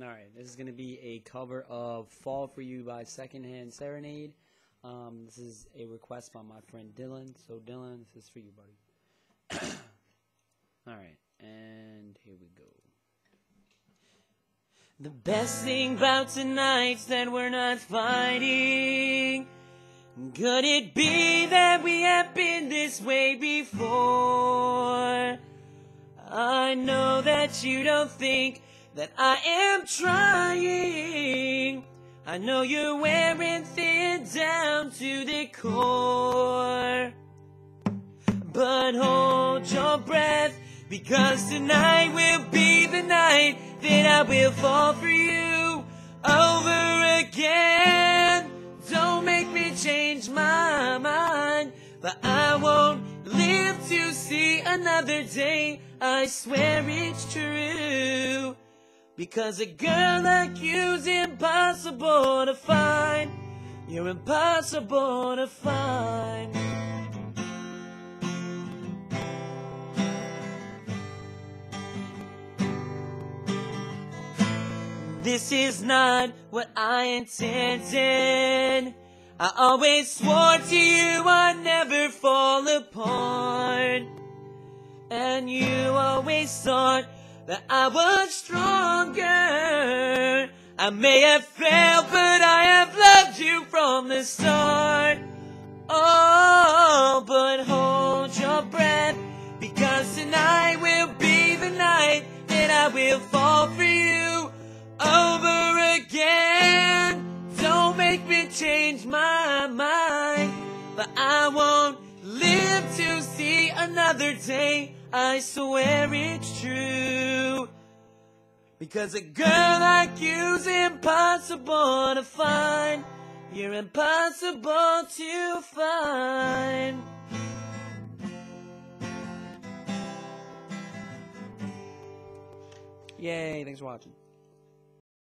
Alright, this is going to be a cover of Fall For You by Secondhand Serenade. Um, this is a request by my friend Dylan. So, Dylan, this is for you, buddy. Alright, and here we go. The best thing about tonight's that we're not fighting. Could it be that we have been this way before? I know that you don't think that I am trying. I know you're wearing thin down to the core. But hold your breath, because tonight will be the night that I will fall for you over again. Don't make me change my mind, but I won't live to see another day. I swear it's true. Because a girl like you's impossible to find. You're impossible to find. This is not what I intended. I always swore to you I'd never fall apart. And you always thought that I was stronger. I may have failed, but I have loved you from the start. Oh, but hold your breath, because tonight will be the night that I will fall for you over again. Don't make me change my mind, but I won't live to see another day. I swear it's true. Because a girl like you's impossible to find. You're impossible to find. Yay, thanks for watching.